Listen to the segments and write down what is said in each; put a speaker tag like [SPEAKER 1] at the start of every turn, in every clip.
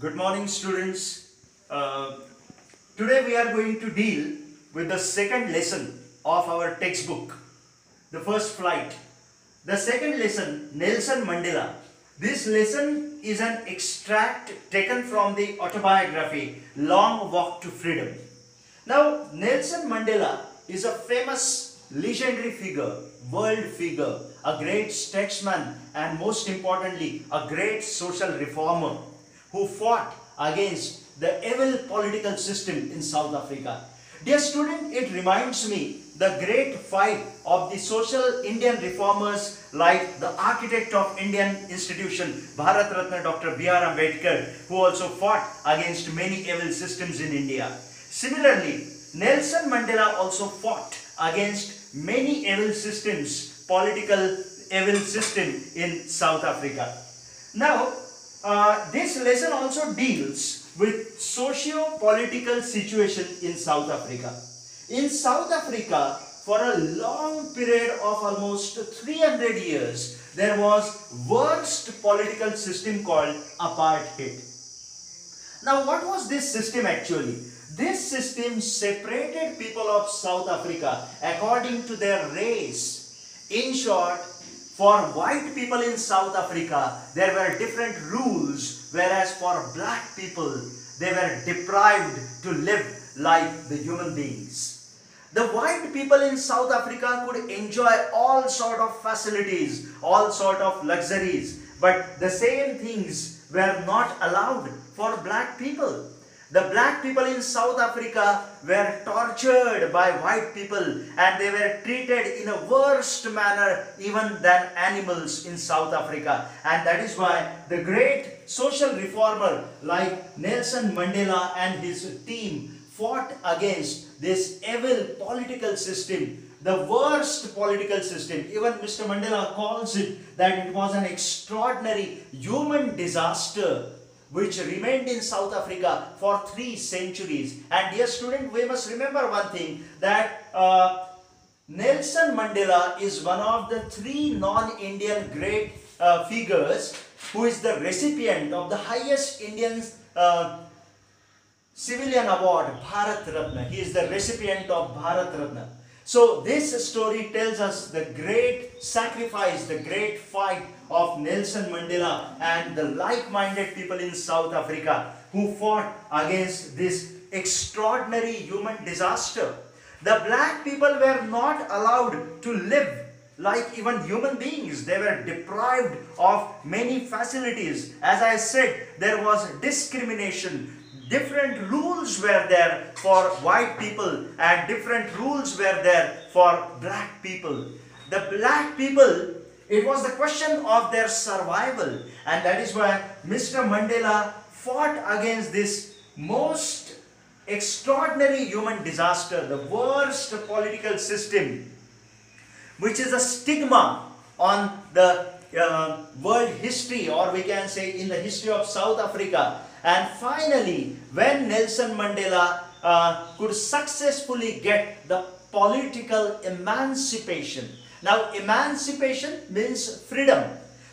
[SPEAKER 1] Good morning, students. Uh, today we are going to deal with the second lesson of our textbook, the first flight. The second lesson, Nelson Mandela. This lesson is an extract taken from the autobiography Long Walk to Freedom. Now, Nelson Mandela is a famous legendary figure, world figure, a great statesman, and most importantly, a great social reformer who fought against the evil political system in South Africa. Dear student, it reminds me the great fight of the social Indian reformers like the architect of Indian institution, Bharat Ratna Dr. B.R. Ambedkar, who also fought against many evil systems in India. Similarly, Nelson Mandela also fought against many evil systems, political evil system in South Africa. Now, uh, this lesson also deals with socio-political situation in South Africa. In South Africa, for a long period of almost 300 years, there was worst political system called apartheid. Now, what was this system actually? This system separated people of South Africa according to their race. In short, for white people in South Africa, there were different rules, whereas for black people, they were deprived to live like the human beings. The white people in South Africa could enjoy all sort of facilities, all sort of luxuries, but the same things were not allowed for black people. The black people in South Africa were tortured by white people and they were treated in a worst manner even than animals in South Africa. And that is why the great social reformer like Nelson Mandela and his team fought against this evil political system the worst political system. Even Mr. Mandela calls it that it was an extraordinary human disaster which remained in South Africa for three centuries. And dear student, we must remember one thing that uh, Nelson Mandela is one of the three non-Indian great uh, figures who is the recipient of the highest Indian uh, civilian award, Bharat Ratna. He is the recipient of Bharat Ratna. So this story tells us the great sacrifice, the great fight of Nelson Mandela and the like-minded people in South Africa who fought against this extraordinary human disaster. The black people were not allowed to live like even human beings. They were deprived of many facilities. As I said, there was discrimination, different rules were there for white people and different rules were there for black people. The black people, it was the question of their survival and that is why Mr. Mandela fought against this most extraordinary human disaster, the worst political system which is a stigma on the uh, world history or we can say in the history of South Africa and finally, when Nelson Mandela uh, could successfully get the political emancipation. Now, emancipation means freedom.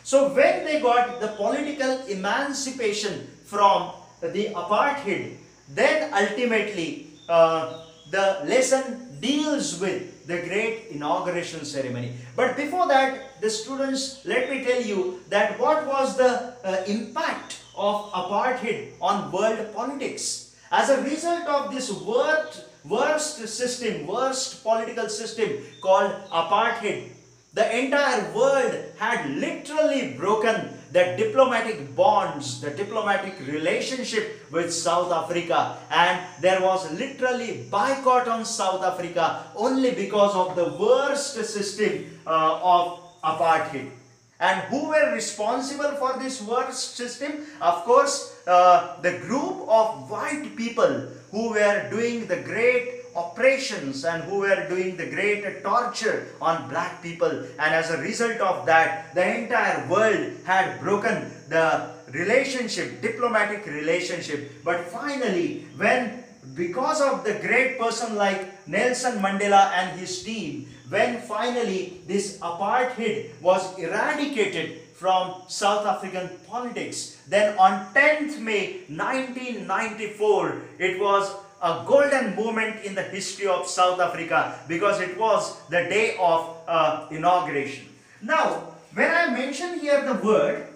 [SPEAKER 1] So, when they got the political emancipation from the apartheid, then ultimately uh, the lesson deals with the great inauguration ceremony. But before that, the students, let me tell you that what was the uh, impact of apartheid on world politics. As a result of this worst, worst system, worst political system called apartheid, the entire world had literally broken the diplomatic bonds, the diplomatic relationship with South Africa and there was literally boycott on South Africa only because of the worst system uh, of apartheid. And who were responsible for this worst system? Of course, uh, the group of white people who were doing the great operations and who were doing the great torture on black people. And as a result of that, the entire world had broken the relationship, diplomatic relationship. But finally, when because of the great person like Nelson Mandela and his team, when finally this apartheid was eradicated from South African politics. Then on 10th May 1994, it was a golden moment in the history of South Africa because it was the day of uh, inauguration. Now, when I mention here the word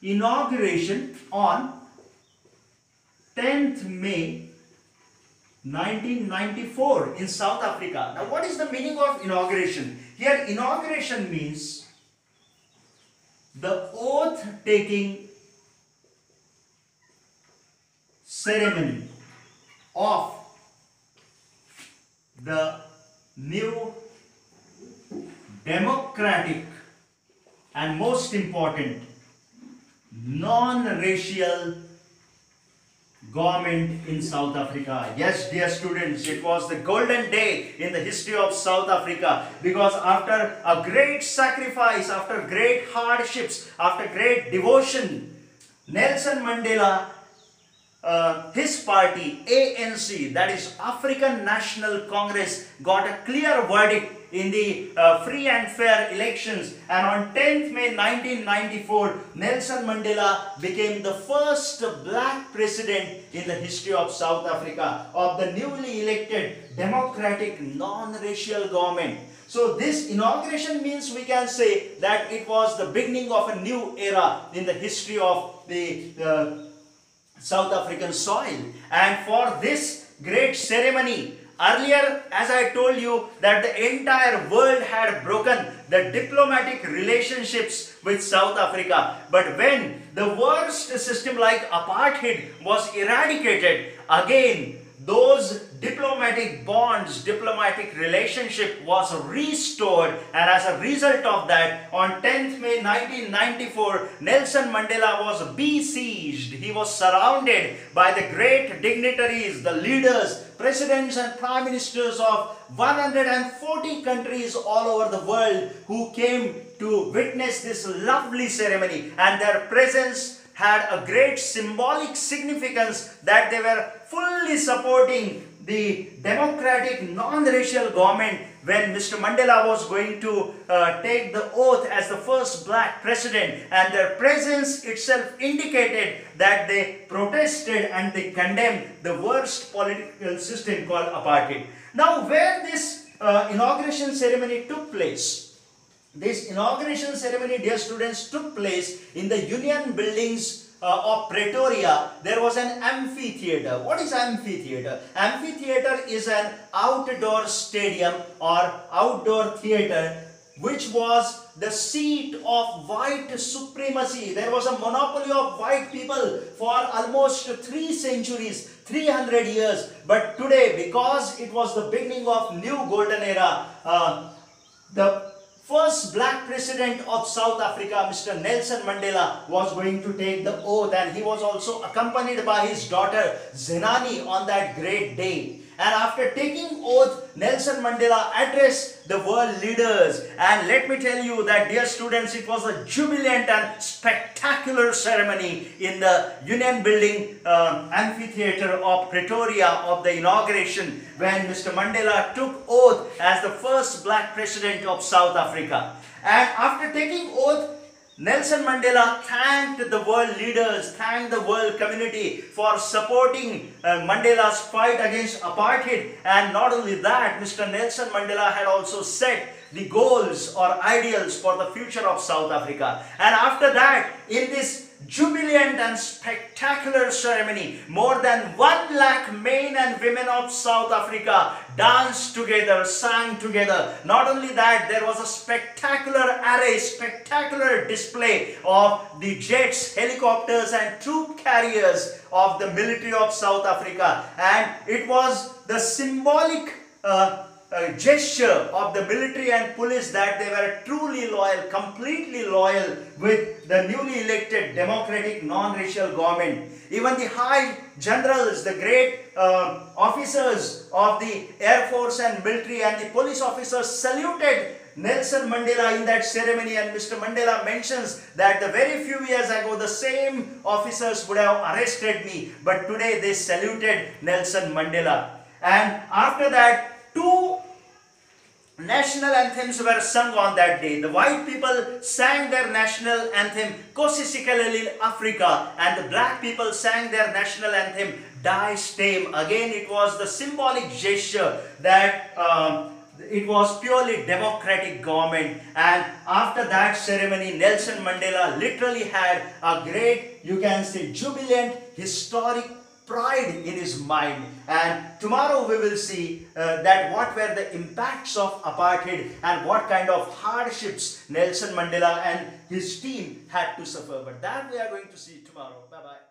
[SPEAKER 1] inauguration on 10th May 1994 in South Africa. Now, what is the meaning of inauguration? Here, inauguration means the oath taking ceremony of the new democratic and most important non-racial government in South Africa. Yes, dear students, it was the golden day in the history of South Africa because after a great sacrifice, after great hardships, after great devotion, Nelson Mandela uh, his party ANC that is African National Congress got a clear verdict in the uh, free and fair elections and on 10th May 1994 Nelson Mandela became the first black president in the history of South Africa of the newly elected democratic non-racial government so this inauguration means we can say that it was the beginning of a new era in the history of the uh, South African soil. And for this great ceremony, earlier as I told you that the entire world had broken the diplomatic relationships with South Africa. But when the worst system like apartheid was eradicated, again those diplomatic bonds, diplomatic relationship was restored and as a result of that on 10th May 1994 Nelson Mandela was besieged. He was surrounded by the great dignitaries, the leaders, presidents and prime ministers of 140 countries all over the world who came to witness this lovely ceremony. And their presence had a great symbolic significance that they were fully supporting the democratic non-racial government when Mr. Mandela was going to uh, take the oath as the first black president and their presence itself indicated that they protested and they condemned the worst political system called apartheid. Now where this uh, inauguration ceremony took place, this inauguration ceremony, dear students, took place in the Union Buildings of Pretoria. There was an amphitheater. What is amphitheater? Amphitheater is an outdoor stadium or outdoor theater which was the seat of white supremacy. There was a monopoly of white people for almost three centuries, 300 years. But today, because it was the beginning of new golden era, uh, the first black president of South Africa, Mr. Nelson Mandela, was going to take the oath and he was also accompanied by his daughter Zenani on that great day. And after taking oath, Nelson Mandela addressed the world leaders. And let me tell you that, dear students, it was a jubilant and spectacular ceremony in the Union Building uh, Amphitheater of Pretoria of the inauguration when Mr. Mandela took oath as the first black president of South Africa. And after taking oath, Nelson Mandela thanked the world leaders, thanked the world community for supporting uh, Mandela's fight against apartheid. And not only that, Mr. Nelson Mandela had also set the goals or ideals for the future of South Africa. And after that, in this jubilant and spectacular ceremony. More than one lakh men and women of South Africa danced together, sang together. Not only that, there was a spectacular array, spectacular display of the jets, helicopters and troop carriers of the military of South Africa. And it was the symbolic uh, uh, gesture of the military and police that they were truly loyal, completely loyal with the newly elected democratic non-racial government. Even the high generals, the great uh, officers of the Air Force and military and the police officers saluted Nelson Mandela in that ceremony and Mr. Mandela mentions that the very few years ago the same officers would have arrested me but today they saluted Nelson Mandela and after that national anthems were sung on that day. The white people sang their national anthem Nkosi Sikelel' iAfrika and the black people sang their national anthem Die Stem. Again, it was the symbolic gesture that um, it was purely democratic government and after that ceremony Nelson Mandela literally had a great you can say jubilant historic pride in his mind. And tomorrow we will see uh, that what were the impacts of apartheid and what kind of hardships Nelson Mandela and his team had to suffer. But that we are going to see tomorrow. Bye bye